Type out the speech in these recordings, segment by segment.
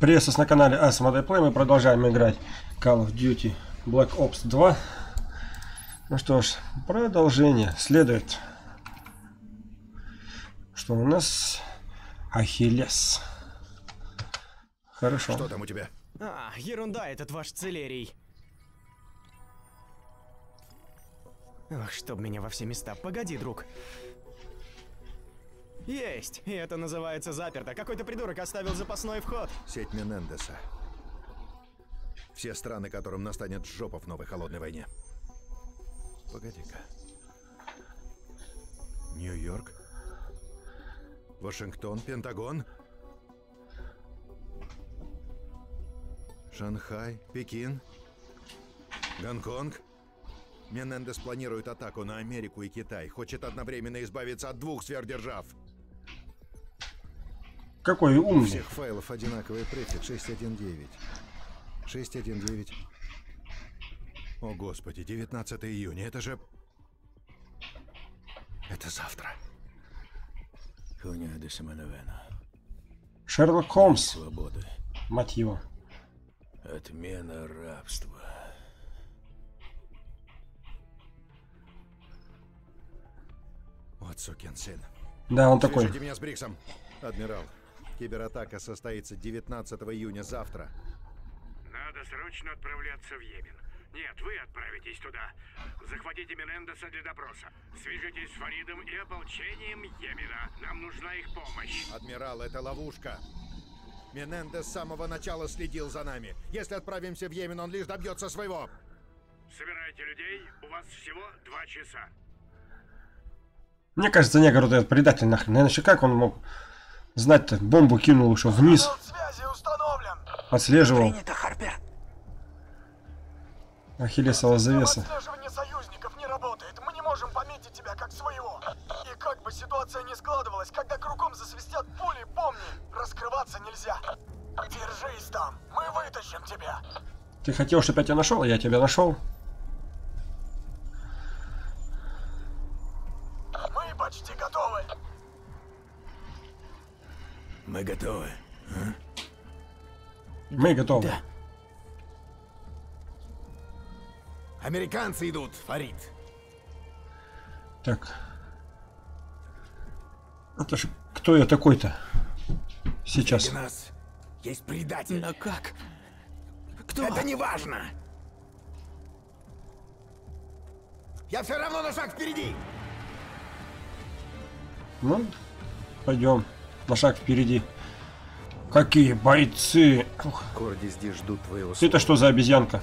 Приветствую на канале Asmodee Play. Мы продолжаем играть Call of Duty Black Ops 2. Ну что ж, продолжение следует. Что у нас? Ахиллес. Хорошо. Что там у тебя? А, ерунда этот ваш целерий. Ох, чтоб меня во все места. Погоди, друг. Есть! И это называется заперто. Какой-то придурок оставил запасной вход. Сеть Менендеса. Все страны, которым настанет жопа в новой холодной войне. Погоди-ка. Нью-Йорк? Вашингтон? Пентагон? Шанхай? Пекин? Гонконг? Менендес планирует атаку на Америку и Китай. Хочет одновременно избавиться от двух сверхдержав. Какой У умный. всех файлов одинаковый префикс 619. 619. О, Господи, 19 июня, это же... Это завтра. Шерлок Холмс. Свободы. Мать его. Отмена рабства. Вот сукин сын. Да, он такой. Свяжите меня с Бриксом. Адмирал, кибератака состоится 19 июня завтра. Надо срочно отправляться в Йемен. Нет, вы отправитесь туда. Захватите Менендеса для допроса. Свяжитесь с Фаридом и ополчением Йемена. Нам нужна их помощь. Адмирал, это ловушка. Менендес с самого начала следил за нами. Если отправимся в Йемен, он лишь добьется своего. Собирайте людей. У вас всего два часа. Мне кажется, негр вот этот предатель нахрен. Иначе как он мог знать-то? Бомбу кинул еще вниз. Отслеживал. Принято, Харпер. Ахиллесова завеса. Отслеживание союзников не работает. Мы не можем пометить тебя как своего. И как бы ситуация ни складывалась, когда кругом засвистят пули, помни, раскрываться нельзя. Держись там, мы вытащим тебя. Ты хотел, чтобы я тебя нашел, а я тебя нашел. Мы почти готовы. Мы готовы. Мы готовы. Да. Американцы идут, Фарид. Так. Это ж кто я такой-то? Сейчас. Среди нас есть предатель. Но как? Кто? Это не важно. Я все равно на шаг впереди. Ну, пойдем. На шаг впереди. Какие бойцы! Ух, Корди здесь ждут твоего Ты-то что за обезьянка?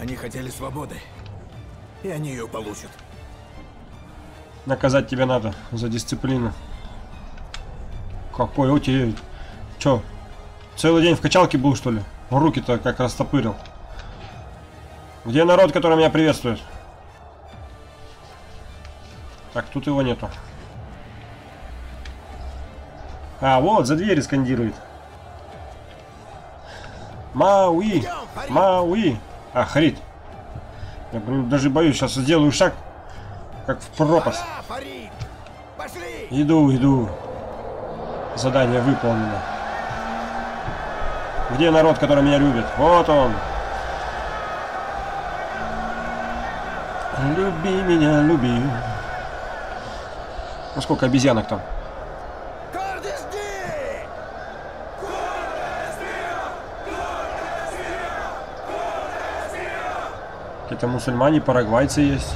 Они хотели свободы. И они ее получат. Наказать тебя надо за дисциплину. Какой у тебя... Чё? Целый день в качалке был, что ли? Руки-то как растопырил. Где народ, который меня приветствует? Так, тут его нету. А, вот, за двери скандирует. Мауи! Мауи! Харит. Я, блин, даже боюсь, сейчас сделаю шаг, как в пропасть. Иду, иду. Задание выполнено. Где народ, который меня любит? Вот он. Люби меня, люби. Ну сколько обезьянок там? Какие-то мусульмане, парагвайцы есть.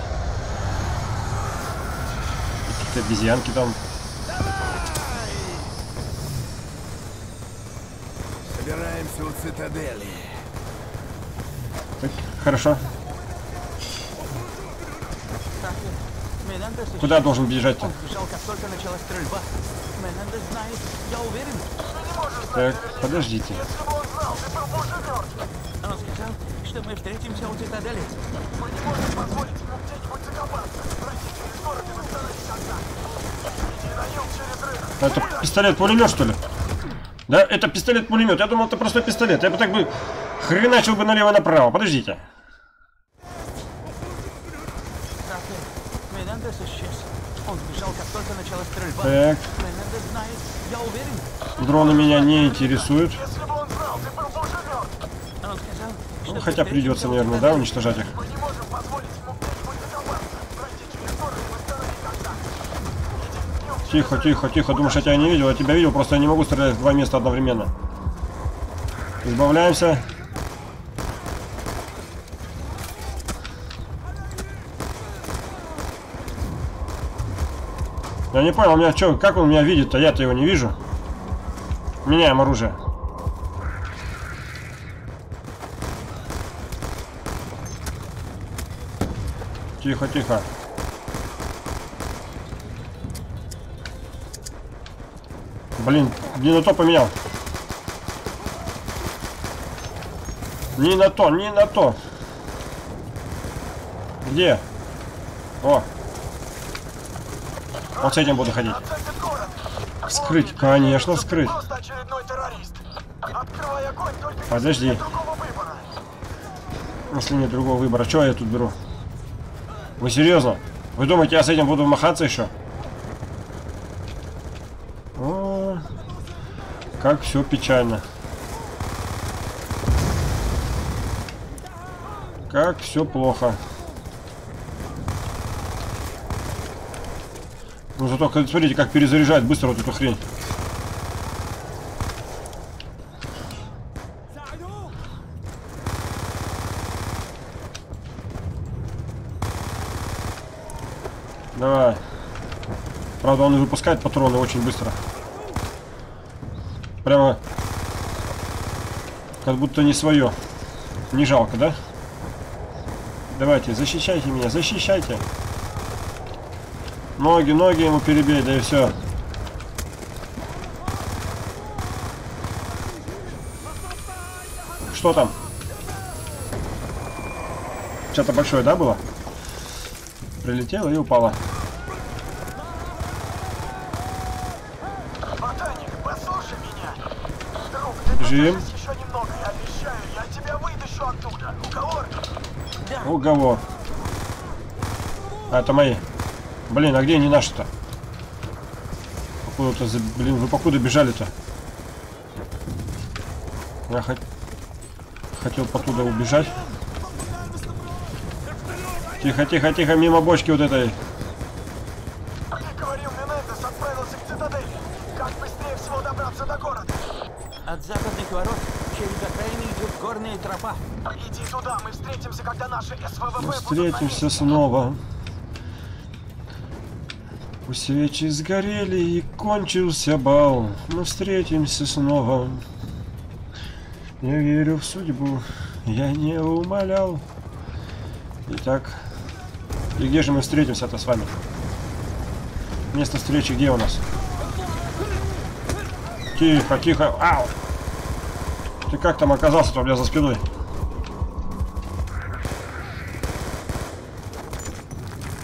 Какие-то обезьянки там. Собираемся у цитадели. Так, хорошо. Куда я должен бежать-то? Он бежал, как только началась стрельба. Менендес знает, я уверен. Ты не можешь знать Так, подождите. Если бы он знал, ты был бы уже мертв. Что мы встретимся у цитадели. Мы не можем позволить ему где-нибудь закопаться. Пройти через город и восстановить. Иди наем через рынок. Это пистолет-пулемет, что ли? Да, это пистолет-пулемет. Я думал, это просто пистолет. Я бы так бы хреначил бы налево-направо. Подождите. Харпер, Менендес исчез. Он сбежал, как только началась стрельба. Так, Менендес знает, я уверен. дроны меня не интересуют. Если бы он знал, ты был бы уже мертв. Он сказал, Ну, что хотя придется, наверное, да, уничтожать их. Тихо, тихо, тихо. Думаешь, я тебя не видел? Я тебя видел, просто я не могу стрелять в два места одновременно. Избавляемся. Я не понял, у меня что, как он меня видит-то? Я-то его не вижу. Меняем оружие. Тихо, тихо. Блин, не на то поменял. Не на то, не на то. Где? О. Вот с этим буду ходить. Скрыть, конечно, скрыть. Подожди. Если нет другого выбора, что я тут беру? Вы серьезно? Вы думаете, я с этим буду махаться еще? О, как все печально. Как все плохо. Ну зато смотрите, как перезаряжает быстро вот эту хрень. Давай. Правда, он выпускает патроны очень быстро. Прямо как будто не свое. Не жалко, да? Давайте, защищайте меня, защищайте. Ноги, ноги ему перебей, да и все. Что там? Что-то большое, да, было? Прилетело и упало. Ботаник, послушай меня. Немного, обещаю, оттуда. Уговор? А, это мои. Блин, а где они наши-то? Покуда-то, блин, вы покуда бежали-то? Я хот- хотел потуда убежать. Тихо, тихо, тихо, мимо бочки вот этой. Ты говорил, Менендес отправился к цитадели. Как быстрее всего добраться до города? От западных ворот через окраины идет горная тропа. Иди туда, мы встретимся, когда наши СВВП будут на Встретимся снова. У свечи сгорели и кончился бал. Мы встретимся снова. Я верю в судьбу, я не умолял. Итак, и где же мы встретимся-то с вами? Место встречи где у нас? Тихо, тихо. Ау! Ты как там оказался-то у меня за спиной?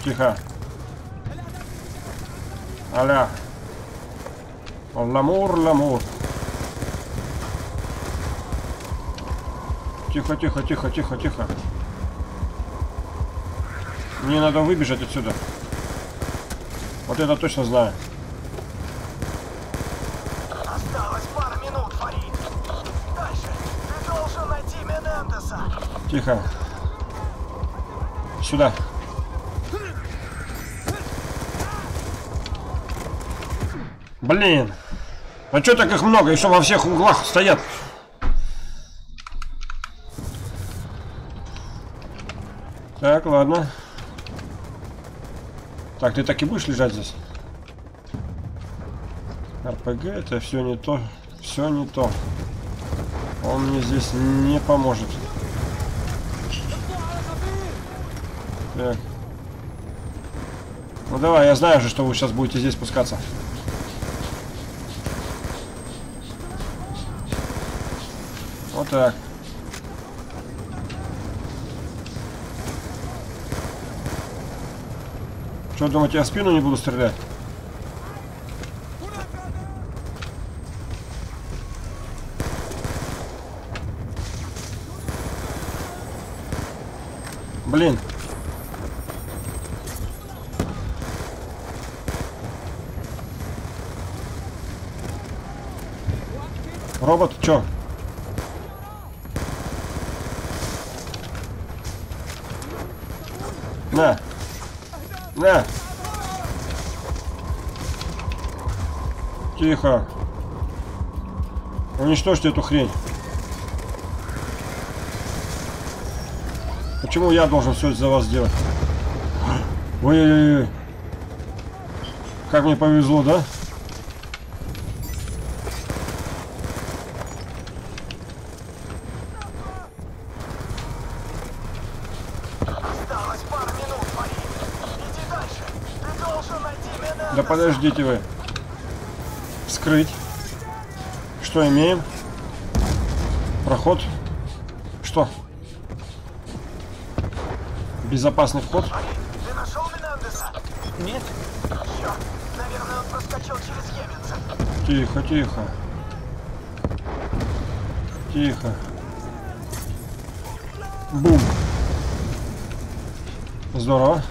Тихо. Аля. Ламур, ламур. Тихо, тихо, тихо, тихо, тихо. Мне надо выбежать отсюда. Вот это точно знаю. Осталось пара минут, Фарид. Дальше. Ты должен найти Менендеса. Тихо. Сюда. Блин. А что так их много? Еще во всех углах стоят. Так, ладно. Так, ты так и будешь лежать здесь? РПГ это все не то. Все не то. Он мне здесь не поможет. Так. Ну давай, я знаю же, что вы сейчас будете здесь спускаться. так. Что, думаете, я в спину не буду стрелять? Блин. Робот, чё? На. На. Тихо. Уничтожьте эту хрень. Почему я должен все за вас делать? Ой-ой-ой. Как мне повезло, да? Осталось пару минут, Фарид. Иди дальше. Ты должен найти Менендеса. Да подождите вы. Вскрыть. Что имеем? Проход. Что? Безопасный вход. Ты нашел Менендеса? Нет, Черт, наверное, он проскочил через Йеменца. Тихо, тихо. Тихо. Бум. Здорово.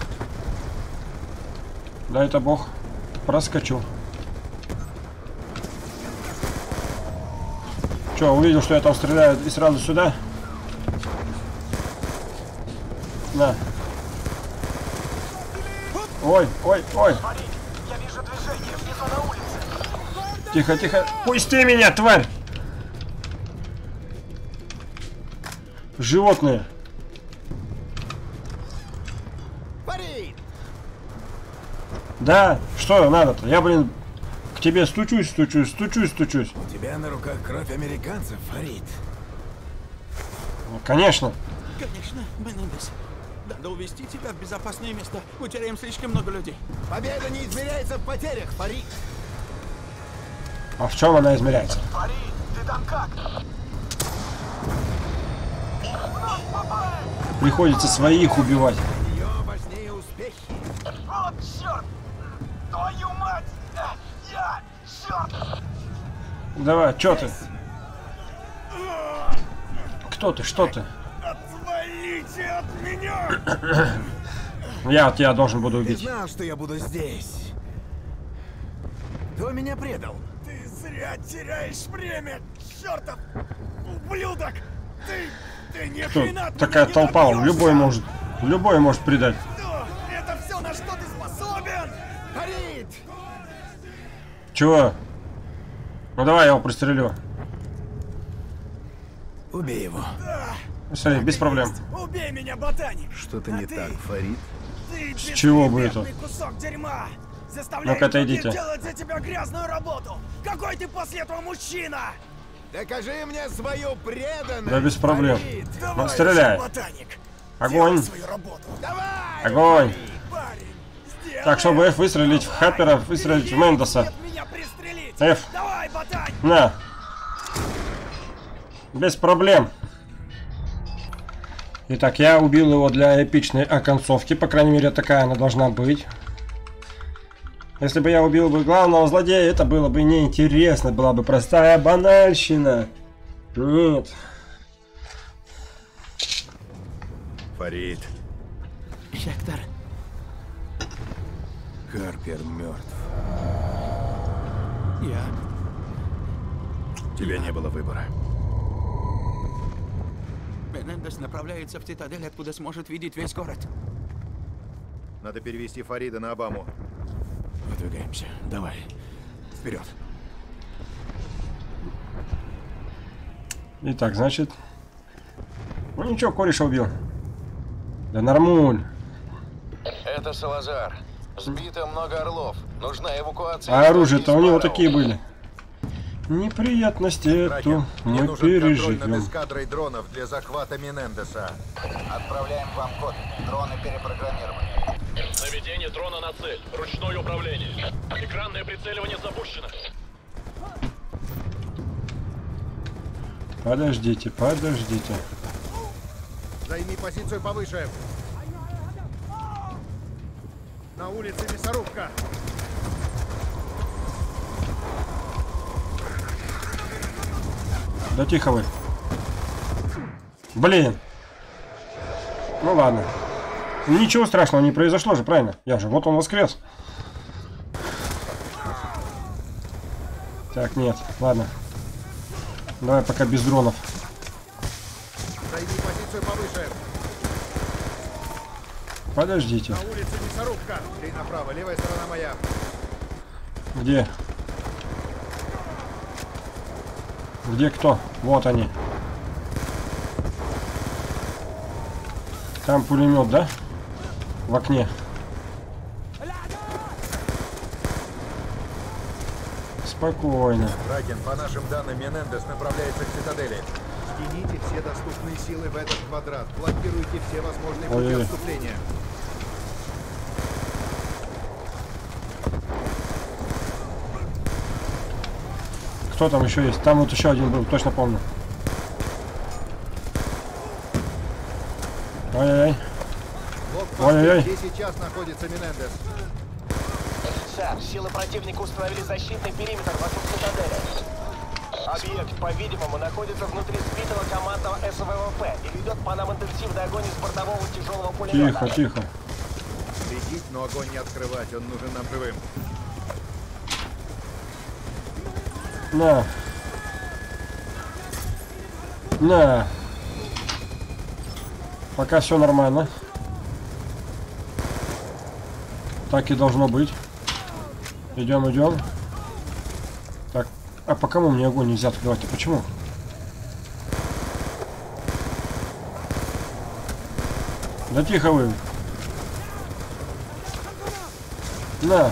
Дай это бог. Проскочу. Че, увидел, что я там стреляю и сразу сюда? На. Ой, ой, ой. Тихо, тихо. Пусти меня, тварь! Животные. Фарид! Да, что надо-то? Я, блин, к тебе стучусь, стучусь, стучусь, стучусь. У тебя на руках кровь американцев, Фарид. Ну, конечно. конечно, Менендес. Надо увести тебя в безопасное место. Мы теряем слишком много людей. Победа не измеряется в потерях, Фарид! А в чем она измеряется? Фарид, ты там как? Приходится своих убивать. Давай, что ты? Кто ты? Что ты? Отвалите от меня! Я тебя должен буду Ты убить. знал, что я буду здесь. Кто меня предал? Ты зря теряешь время, чертов ублюдок! Ты... ты ни Кто? хрена Такая не толпа, добьешься! любой может. Любой может предать. Что? Это все, на что ты способен? Фарид! Чего? Ну давай я его пристрелю. Убей его. Смотри, без проблем. Убей меня, ботаник! Что-то А не ты- так, Фарид. Ты С чего бы это? кусок дерьма! Ну-ка, отойдите. делать за тебя грязную работу! Какой ты после этого мужчина! Докажи мне свою преданность! Да без проблем. Фарид. Ну, Давай стреляй. ботаник! Огонь. Делай свою работу! Давай! Огонь. Парень! Так, чтобы! F выстрелить в Давай! Хаппера, выстрелить в Мендоса. F. Давай, ботаник! На. Без проблем. Итак, я убил его для эпичной оконцовки. По крайней мере, такая она должна быть. Если бы я убил бы главного злодея, это было бы неинтересно. Была бы простая банальщина. Нет. Фарид, Хектор, Харпер мертв. Я... у тебя не было выбора. Менендес направляется в цитадель, откуда сможет видеть весь город. Надо перевести Фарида на Обаму. Выдвигаемся. Давай. Вперед. Итак, значит... Ну ничего, кореша убил. Да нормуль. Это Салазар. Сбито много орлов. Нужна эвакуация. А оружие-то у него такие были. Неприятности эту мне мы нужен контроль над переживем. эскадрой дронов для захвата Менендеса. Отправляем вам код. Дроны перепрограммированы. Наведение дрона на цель. Ручное управление. Экранное прицеливание запущено. Подождите, подождите. Займи позицию повыше. На улице мясорубка. Да тихо вы. Блин. Ну ладно. Ничего страшного не произошло же, правильно? Я же, вот он воскрес. Так, нет, ладно. Давай пока без дронов. Займи позицию повыше. Подождите. На улице мясорубка. Три направо, левая сторона моя. Где? Где кто? Вот они. Там пулемет, да? В окне. Спокойно. Ракен, по нашим данным, Менендес направляется к цитадели. Стяните все доступные силы в этот квадрат. Блокируйте все возможные пути Ой-ой-ой. отступления. Кто там еще есть? Там вот еще один был, точно помню. Ай-яй-яй. Ой-ой-ой. Блокпосты, где сейчас находится Менендес? Сэр, силы противника установили защитный периметр вокруг цитадели. Объект, по-видимому, находится внутри сбитого командного СВВП и ведет по нам интенсивный огонь из бортового тяжелого пулемета. Тихо, тихо. Следить, но огонь не открывать, он нужен нам живым. На. На. Пока все нормально. Так и должно быть. Идем, идем. А по кому мне огонь нельзя открывать? А почему? Да тихо вы. На.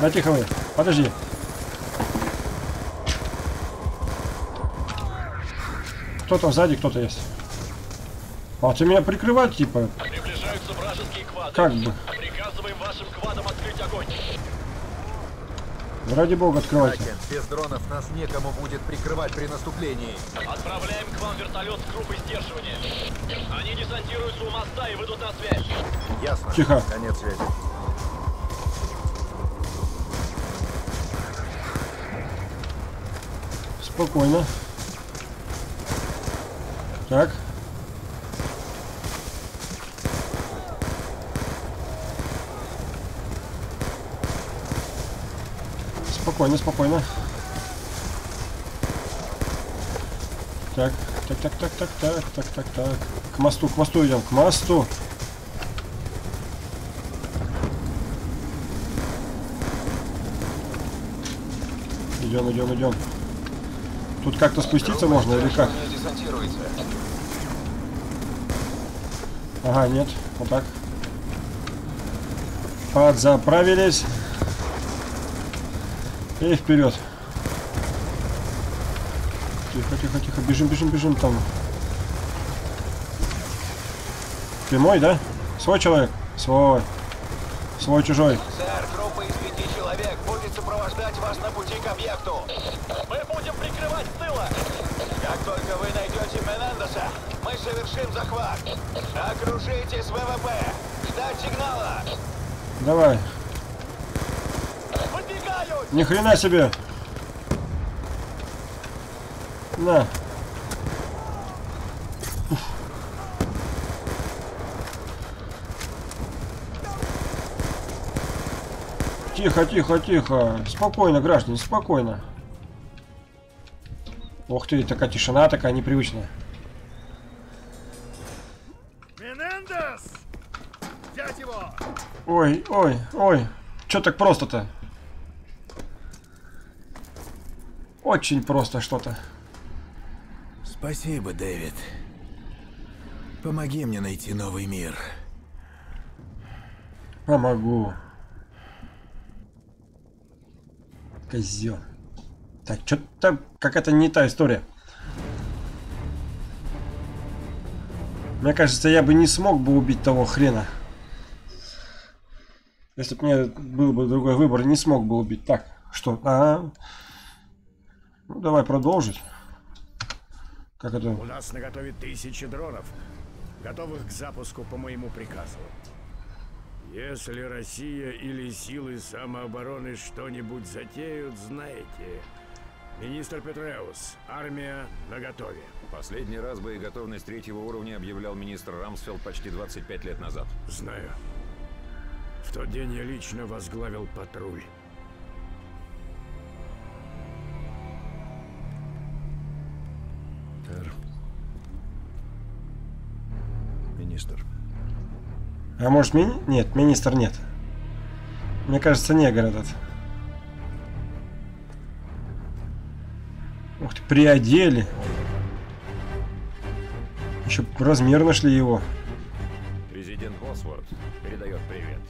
Да тихо вы. Подожди. Кто-то сзади, кто-то есть. А ты меня прикрывать, типа? Приближаются вражеские квады. Как бы. Приказываем вашим квадам открыть огонь. Ради бога, открывайте. Ракен, без дронов нас некому будет прикрывать при наступлении. Отправляем к вам вертолет с группой сдерживания. Они десантируются у моста и выйдут на связь. Ясно. Тихо. Конец связи. Спокойно. Так. Спокойно, спокойно. Так, так, так, так, так, так, так, так, так. К мосту, к мосту идем, к мосту. Идем, идем, идем. Тут как-то спуститься можно или как? Ага, нет, вот так. Подзаправились. И вперед. Тихо, тихо, тихо. Бежим, бежим, бежим там. Ты мой, да? Свой человек? Свой. Свой чужой. Сэр, группа из пяти человек будет сопровождать вас на пути к объекту. Мы будем прикрывать с тыла. Как только вы найдете Менендеса, мы совершим захват. Окружите с ВВП. Ждать сигнала. Давай. Ни хрена себе. На. Тихо, тихо, тихо. Спокойно, граждане, спокойно. Ух ты, такая тишина, такая непривычная. Ой, ой, ой. Чё так просто-то? Очень просто что-то. Спасибо, Дэвид. Помоги мне найти новый мир. Помогу. Козел. Так, что-то какая-то не та история. Мне кажется, я бы не смог бы убить того хрена. Если бы мне был бы другой выбор, не смог бы убить. Так, что? А, ну давай продолжить. Как это? У нас наготове тысячи дронов, готовых к запуску по моему приказу. Если Россия или силы самообороны что-нибудь затеют, знаете, министр Петреус, армия наготове. Последний раз боеготовность третьего уровня объявлял министр Рамсфелд почти 25 лет назад. Знаю. В тот день я лично возглавил патруль. А может мини... Нет, министр нет. Мне кажется, негр этот. Ух ты, приодели. Еще размер нашли его. Президент Осворд передает привет.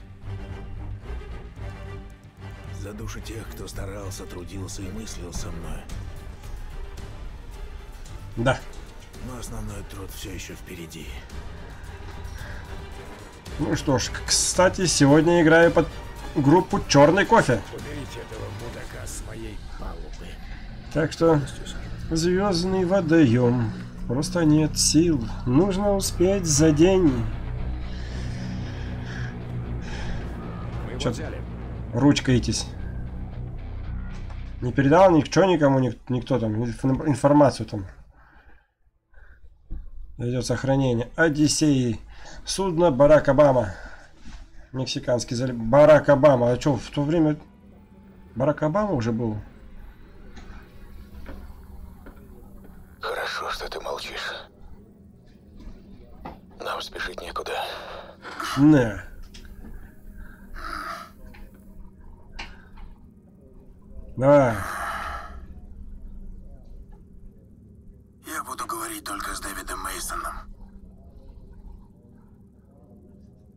За души тех, кто старался, трудился и мыслил со мной. Да. Но основной труд все еще впереди. Ну что ж, кстати, сегодня играю под группу Черный кофе. Так что звездный водоем. Просто нет сил. Нужно успеть за день. Взяли. Ручкаетесь. Не передал ничего никому, ник- никто там, инф- информацию там. Идет сохранение. Одиссеи. Судно Барак Обама. Мексиканский залив. Барак Обама. А что, в то время Барак Обама уже был? Хорошо, что ты молчишь. Нам спешить некуда. Не. Давай. Я буду говорить только с Дэвидом Мейсоном.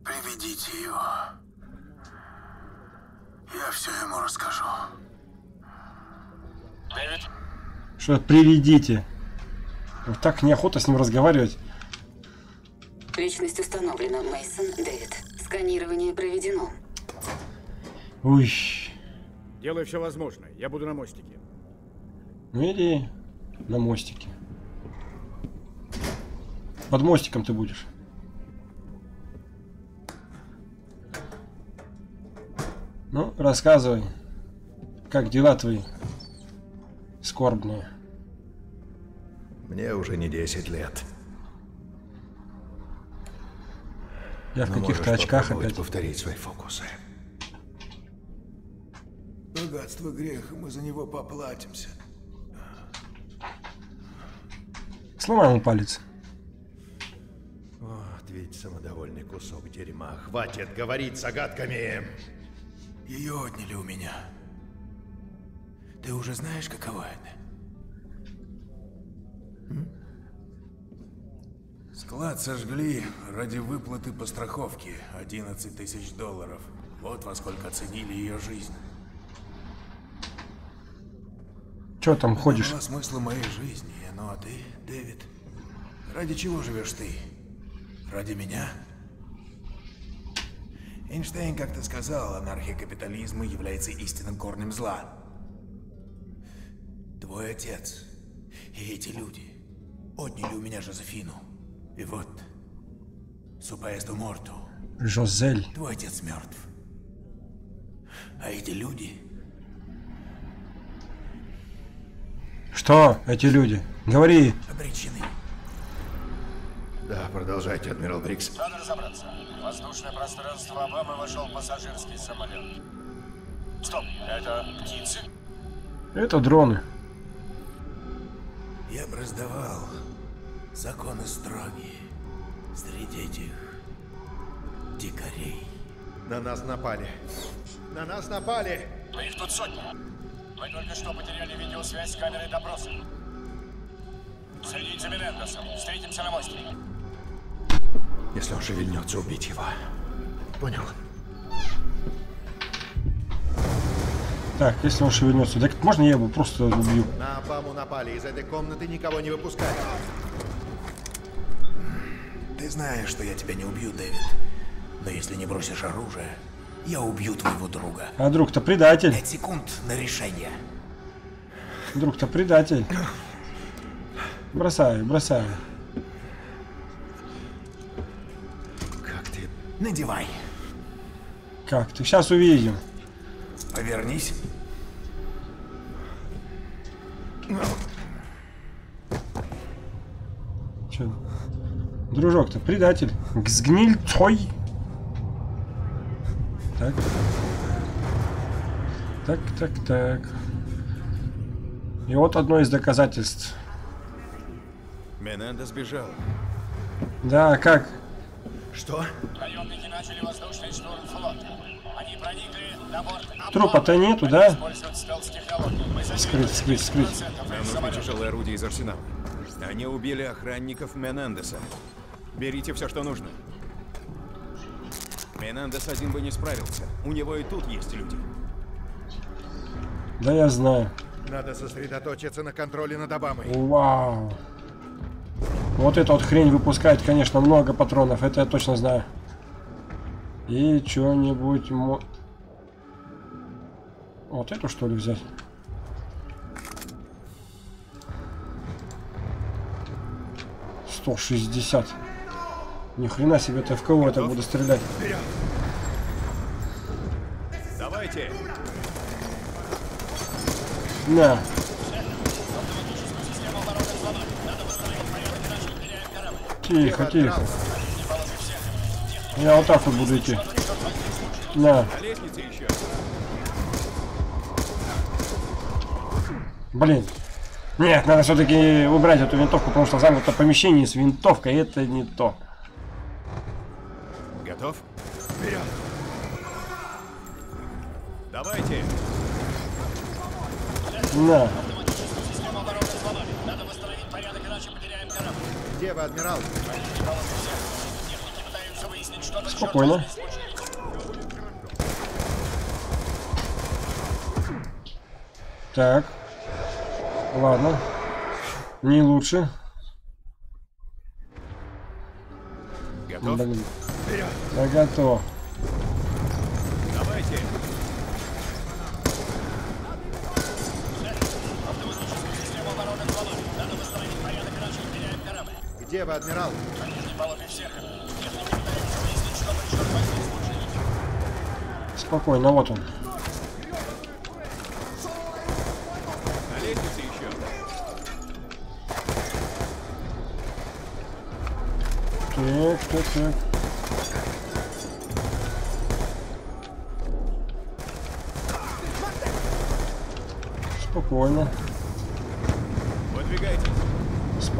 Приведите его. Я все ему расскажу. Дэвид, Что приведите. Вот так неохота с ним разговаривать. Личность установлена. Мейсон Дэвид. Сканирование проведено. Ui. Делай все возможное. Я буду на мостике. Ну иди на мостике. Под мостиком ты будешь. Ну, рассказывай. Как дела твои? Скорбные. Мне уже не 10 лет. Я в Но каких-то очках опять. повторить свои фокусы. Богатство грех, мы за него поплатимся. Сломай ему палец. Вот ведь самодовольный кусок дерьма. Хватит говорить загадками. Ее отняли у меня. Ты уже знаешь, каково это? Склад сожгли ради выплаты по страховке. 11 тысяч долларов. Вот во сколько оценили ее жизнь. Че там ходишь? Она смыслом моей жизни. Ну а ты, Дэвид, ради чего живешь ты? Ради меня? Эйнштейн как-то сказал, анархия капитализма является истинным корнем зла. Твой отец и эти люди отняли у меня Жозефину. И вот, супаэсту морту, Жозель. твой отец мертв. А эти люди Что эти люди? Говори. обречены. Да, продолжайте, адмирал Брикс. надо разобраться. В воздушное пространство Обамы вошел пассажирский самолет. Стоп, это птицы? Это дроны. Я бы раздавал законы строгие среди этих дикарей. На нас напали. На нас напали. Но их тут сотни. Мы только что потеряли видеосвязь с камерой допроса. Следить за Менендесом. Встретимся на мостике. Если он шевельнется, убить его. Понял? Так, если он шевельнется. Так можно я его просто убью? На Обаму напали. Из этой комнаты никого не выпускали. Ты знаешь, что я тебя не убью, Дэвид. Но если не бросишь оружие, я убью твоего друга. А друг-то предатель. Пять секунд на решение. Друг-то предатель. Бросаю, бросаю. Как ты... Надевай. Как ты? Сейчас увидим. Повернись. Че? Дружок-то предатель. Сгниль твой. Так. Так, так, так. И вот одно из доказательств. Менендес сбежал. Да, как? Что? Наемники начали воздушный штурм флота. Они проникли на борт Трупа-то нету, да? Скрыть, скрыть, скрыть. Нам нужны тяжелые орудия из арсенала. Они убили охранников Менендеса. Берите все, что нужно. Менендес один бы не справился. У него и тут есть люди. Да я знаю. Надо сосредоточиться на контроле над Обамой. Вау. Вот эта вот хрень выпускает, конечно, много патронов. Это я точно знаю. И что-нибудь... мо- Вот эту что ли взять? Сто шестьдесят. Ни хрена себе, ты в кого это буду стрелять? Давайте! На. Тихо, тихо. Я вот так вот буду идти. На. Блин. Нет, надо все-таки убрать эту винтовку, потому что замкнутое помещение с винтовкой это не то. На. Где вы, адмирал? Спокойно. Так. Ладно. Не лучше. Готов? Блин. Я готов. Давайте! Где вы, адмирал? Спокойно, вот он. На. Так, так, так. Спокойно.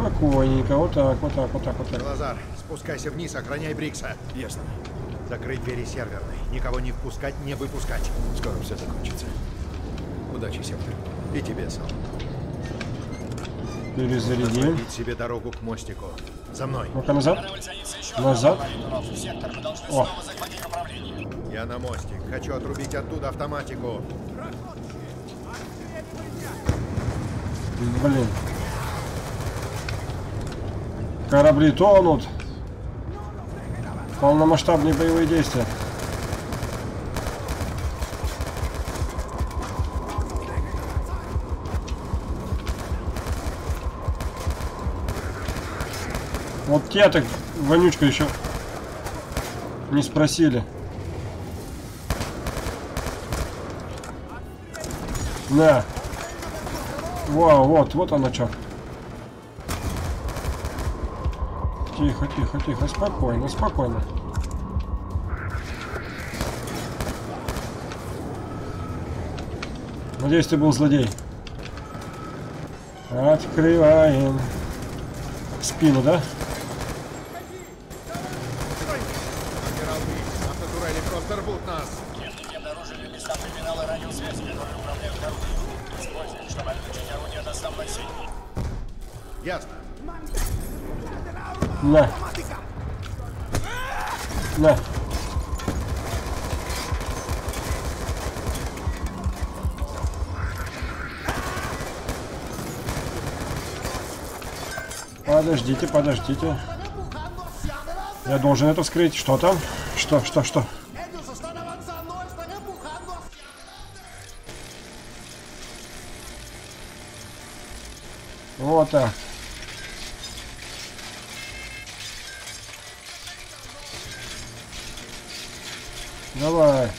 Спокойненько. Вот так, вот так, вот так, вот так. Лазар, спускайся вниз, охраняй Брикса. Ясно. Закрыть двери серверной. Никого не впускать, не выпускать. Скоро все закончится. Удачи, сектор. И тебе, Сал. Перезарядим. Освободить себе дорогу к мостику. За мной. Ну-ка назад. Назад. О, Я на мостик. Хочу отрубить оттуда автоматику. блин. Корабли тонут. Полномасштабные боевые действия. Вот тебя так, вонючка, еще не спросили. На. Вау, вот, вот оно что. Тихо, тихо, тихо, спокойно, спокойно. Надеюсь, ты был злодей. Открываем. Спину, да? Подождите. Я должен это вскрыть. Что там? Что, что, что? Вот так. Давай.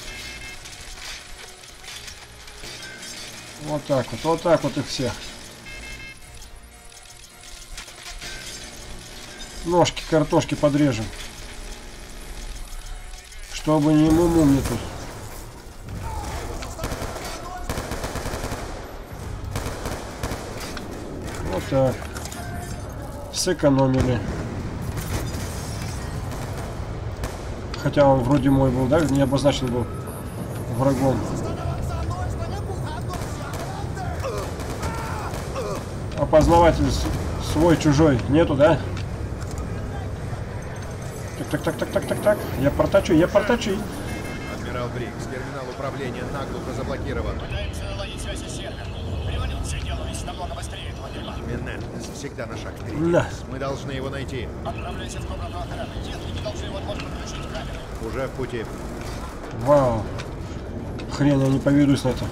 Вот так вот, вот так вот их всех. ножки картошки подрежем. Чтобы не ему мумни тут. Вот так. Сэкономили. Хотя он вроде мой был, да? Не обозначен был врагом. Опознаватель свой-чужой нету, да? Так, так, так, так, так, так. Я портачу, я портачу. Адмирал Брикс, терминал управления наглухо заблокирован. Пытаемся наладить связь с сервером. Революция делалась намного быстрее этого дерьма. Менендес всегда на шаг впереди. Да. Мы должны его найти. Отправляйся в комнату охраны. Техники должны вот-вот подключить камеры. Уже в пути. Вау. Хрен, я не поведусь на это.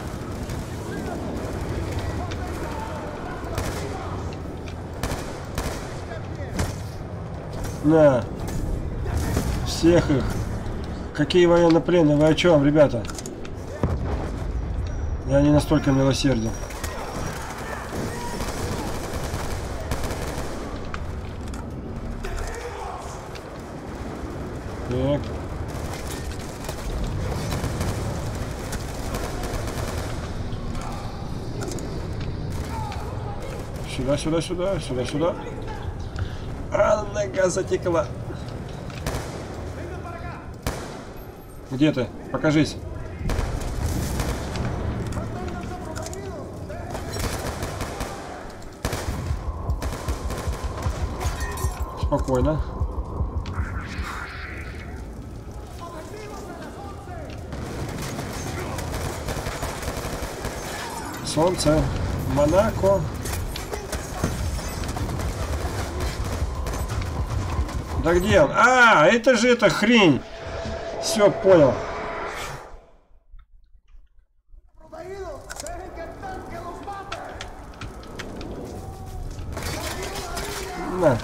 На. Всех их. Какие военнопленные? Вы о чем, ребята? Я не настолько милосерден. Так. Сюда, сюда, сюда, сюда, сюда. А, нога затекла. Где ты? Покажись. Спокойно. Солнце. Монако. Да где он? А, это же эта хрень. Все, понял. На.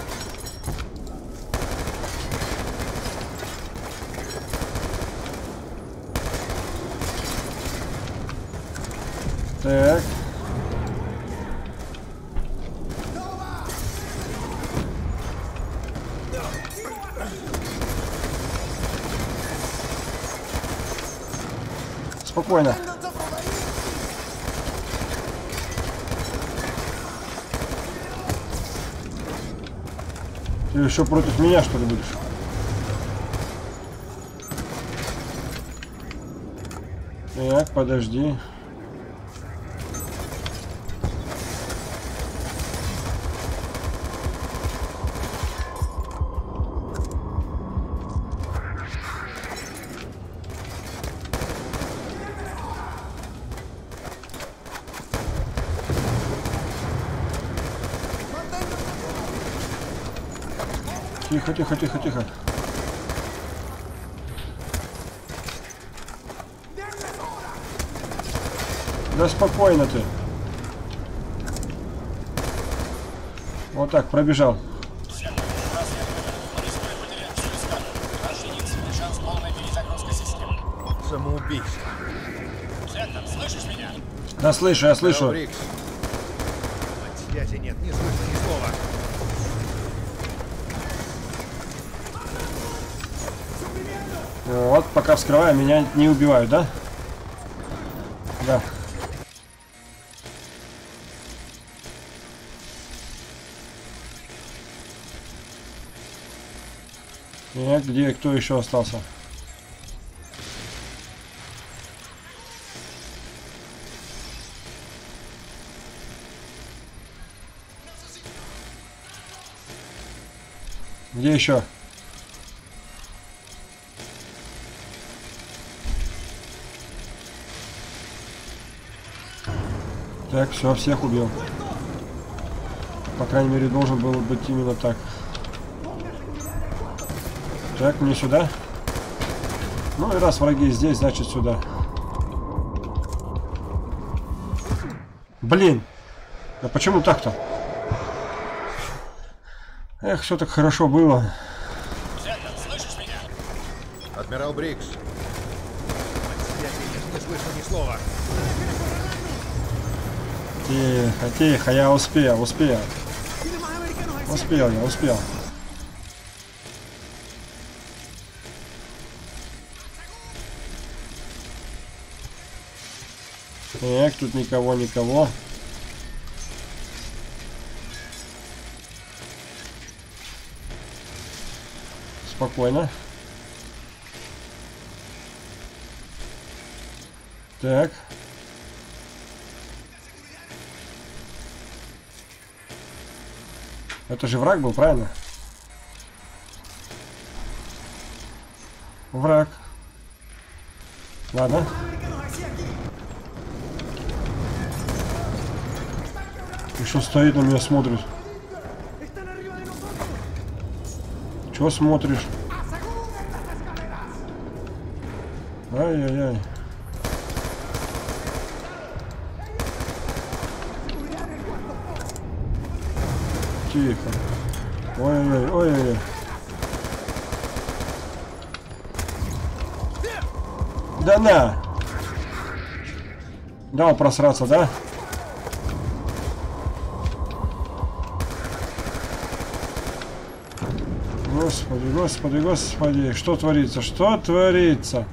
Так. Спокойно. Ты еще против меня, что ли, будешь? Так, подожди. Тихо, тихо, тихо. Да спокойно ты. Вот так, пробежал. Самоубийство. Сектор, слышишь меня? Да слышу, я слышу. Брикс. От связи нет, не слышно ни слова. Пока вскрываю, меня не убивают, да? Да. Нет, где, кто еще остался? Где еще? Так, все, всех убил. По крайней мере, должен был быть именно так. Так, мне сюда. Ну и раз враги здесь, значит сюда. Блин! А почему так-то? Эх, все так хорошо было. Адмирал Брикс. Нет, не слышно ни слова. Тихо, тихо, а я успел, успел. Успел я, успел. Так, тут никого, никого. Спокойно. Так. Это же враг был, правильно? Враг. Ладно. Еще стоит на меня смотрит. Чего смотришь? Ай-яй-яй. Тихо. Ой-ой-ой, ой-ой-ой. Да на! Дал просраться, да? Господи, господи, господи, что творится? Что творится?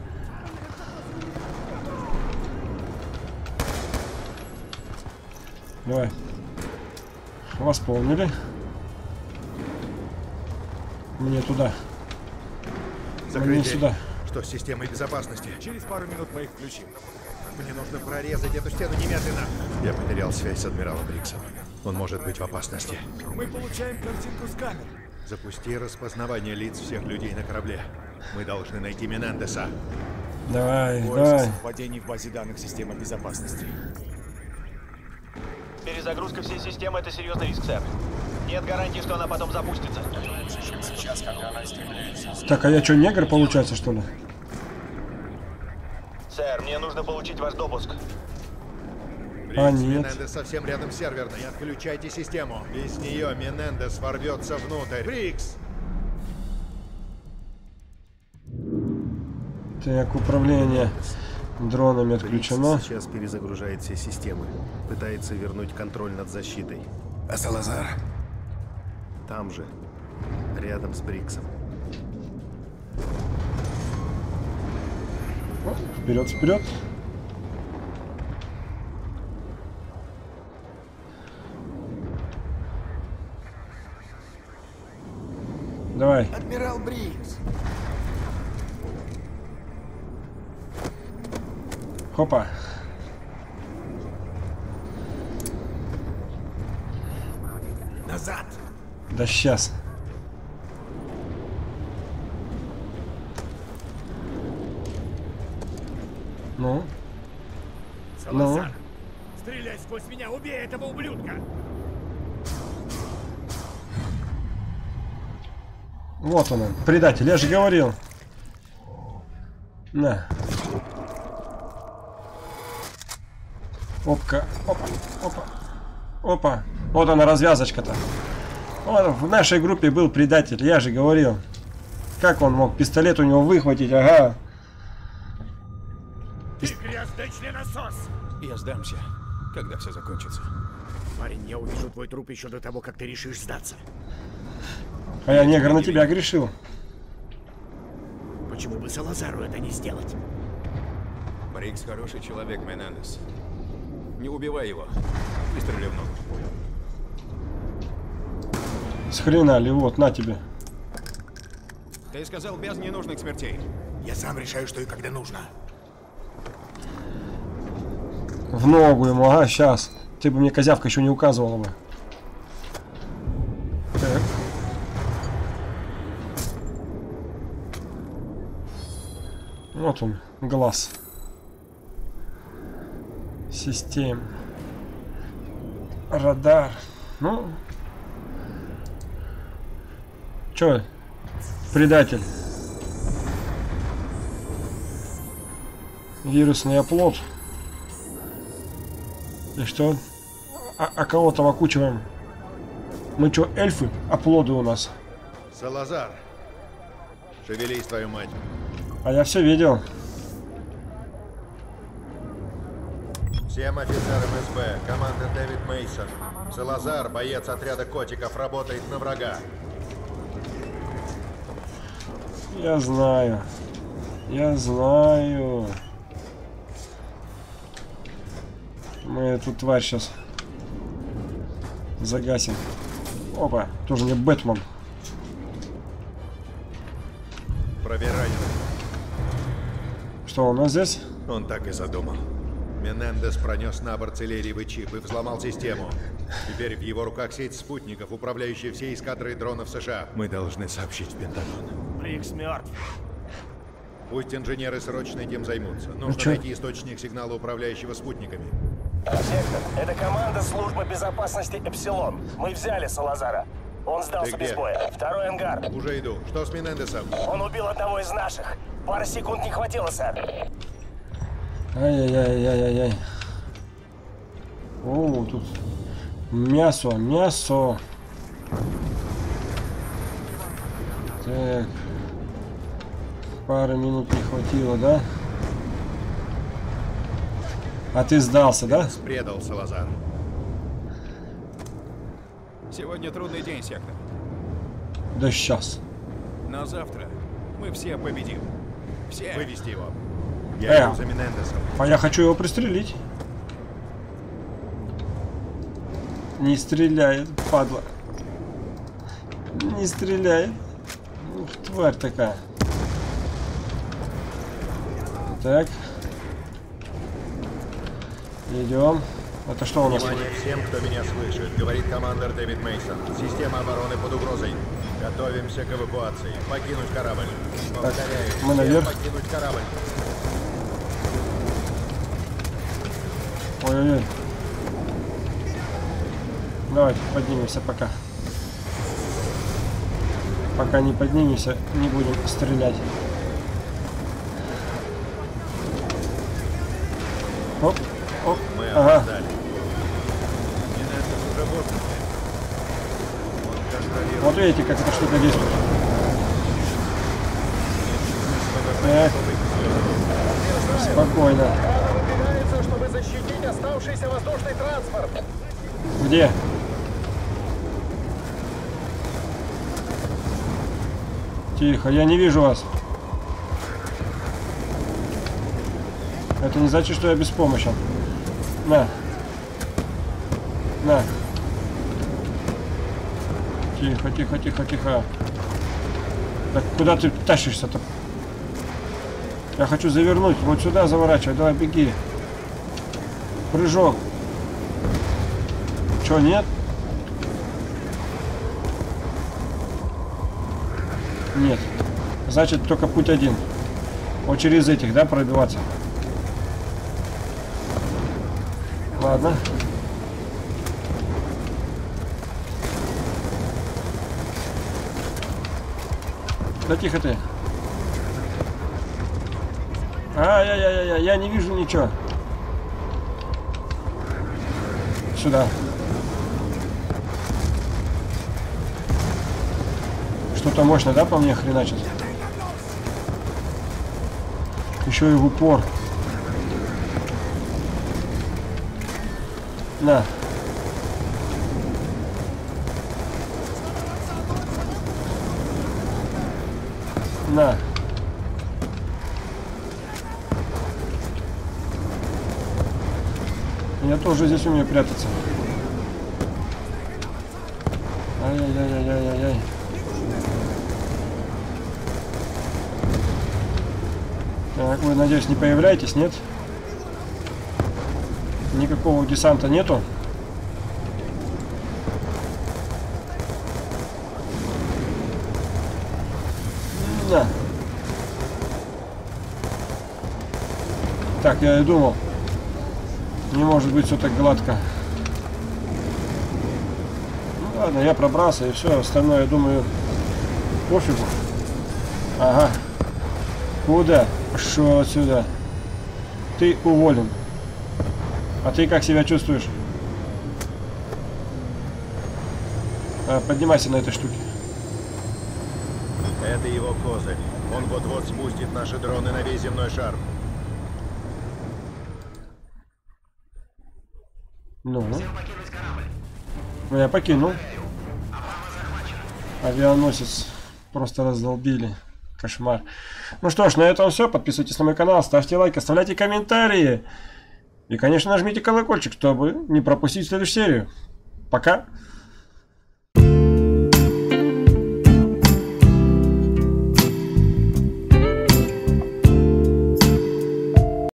Давай. Восполнили. Мне туда. Закрыть Мне сюда. Что с системой безопасности? Через пару минут мы их включим. Мне нужно прорезать эту стену немедленно. Я потерял связь с адмиралом Бриксом. Он может быть в опасности. Мы получаем картинку с камер. Запусти распознавание лиц всех людей на корабле. Мы должны найти Менендеса. Давай, Больше давай. совпадений в базе данных системы безопасности. Перезагрузка всей системы — это серьезный риск, сэр. Нет гарантии, что она потом запустится. Сейчас, когда она стемляется. Так, а я что, негр получается, что ли? Сэр, мне нужно получить ваш допуск. Брикс, А, нет. Менендес совсем рядом с серверной. Отключайте систему. Без нее Менендес ворвется внутрь. Брикс! Так, управление дронами отключено. Сейчас перезагружает все системы. Пытается вернуть контроль над защитой. А Салазар? Там же, рядом с Бриксом. Вперед, вперед. Давай. Адмирал Брикс. Хопа. Да сейчас. Ну? Салазар, стреляй сквозь меня, убей этого ублюдка! Вот он, он, предатель, я же говорил. На. Опка, опа, опа, опа. Вот она развязочка-то. Вот в нашей группе был предатель, я же говорил. Как он мог пистолет у него выхватить, ага. Ты грязный членосос! Я сдамся, когда все закончится. Парень, я увижу твой труп еще до того, как ты решишь сдаться. А я негр на тебя грешил. Почему бы Салазару это не сделать? Брикс хороший человек, Менендес. Не убивай его. Выстрели в ногу. С хрена ли, вот, на тебе. Ты сказал без ненужных смертей. Я сам решаю, что и когда нужно. В ногу ему, ага, сейчас. Ты бы мне козявка еще не указывала бы. Так. Вот он, глаз. Систем. Радар. Ну. Чё? Предатель. Вирусный оплот. И что? А, а кого там окучиваем? Мы что, эльфы? Оплоды у нас. Салазар! Шевелись, твою мать. А я все видел. Всем офицерам СБ, команда Дэвид Мейсон. Салазар, боец отряда котиков, работает на врага. Я знаю. Я знаю. Мы эту тварь сейчас загасим. Опа, тоже не Бэтмен. раненого. Что у нас здесь? Он так и задумал. Менендес пронес на борт целериевый чип и взломал систему. Теперь в его руках сеть спутников, управляющая всей эскадрой дронов США. Мы должны сообщить в Пентагон. Брикс мертв. Пусть инженеры срочно этим займутся. Нужно чё? найти источник сигнала, управляющего спутниками. Сектор, это команда службы безопасности Эпсилон. Мы взяли Салазара. Он сдался Ты без боя. Второй ангар. Уже иду. Что с Менендесом? Он убил одного из наших. Пары секунд не хватило, сэр. Ай-яй-яй-яй-яй. О, тут мясо, мясо. Так. Пары минут не хватило, да? А ты сдался, да? Предал Салазар. Сегодня трудный день, сектор. Да сейчас. Но завтра мы все победим. Все. Вывести его. Э. Я иду за Менендесом. А я хочу его пристрелить. Не стреляет, падла. Не стреляет. Ух, тварь такая. Так. Идем. Это что у нас? Внимание всем, кто меня слышит, говорит командир Дэвид Мейсон. Система обороны под угрозой. Готовимся к эвакуации. Покинуть корабль. Повторяю, мы всем наверх. покинуть корабль. Ой-ой-ой. Давайте поднимемся пока. Пока не поднимемся, не будем стрелять. Оп, оп, Мы ага. опоздали. Менендес уже в воздухе. Он контролирует Вот видите, как эта штука действует. Так. Спокойно. Выдвигается, чтобы защитить оставшийся воздушный транспорт. Где? Тихо, я не вижу вас. Это не значит, что я беспомощен. На. На. Тихо, тихо, тихо, тихо. Так куда ты тащишься-то? Я хочу завернуть. Вот сюда заворачивай. Давай, беги. Прыжок. Чё, нет? Нет. Значит, только путь один. Вот через этих, да, пробиваться? Ладно. Да тихо ты. Ай-яй-яй-яй, я не вижу ничего. Сюда. Что-то мощное, да, по мне хреначит? Еще и в упор. На. На. Я тоже здесь умею прятаться. Ай-яй-яй-яй-яй-яй. Так, вы, надеюсь, не появляетесь, нет? Никакого десанта нету? Да. Так, я и думал. Не может быть все так гладко. Ну ладно, я пробрался и все, остальное, я думаю, пофигу. Ага. Куда? Пошел отсюда. Ты уволен. А ты как себя чувствуешь? А, поднимайся на этой штуке. Это его козырь. Он вот-вот спустит наши дроны на весь земной шар. Ну. Ну, я покинул. Авианосец просто раздолбили. Кошмар. Ну что ж, на этом все. Подписывайтесь на мой канал, ставьте лайк, оставляйте комментарии. И, конечно, нажмите колокольчик, чтобы не пропустить следующую серию. Пока.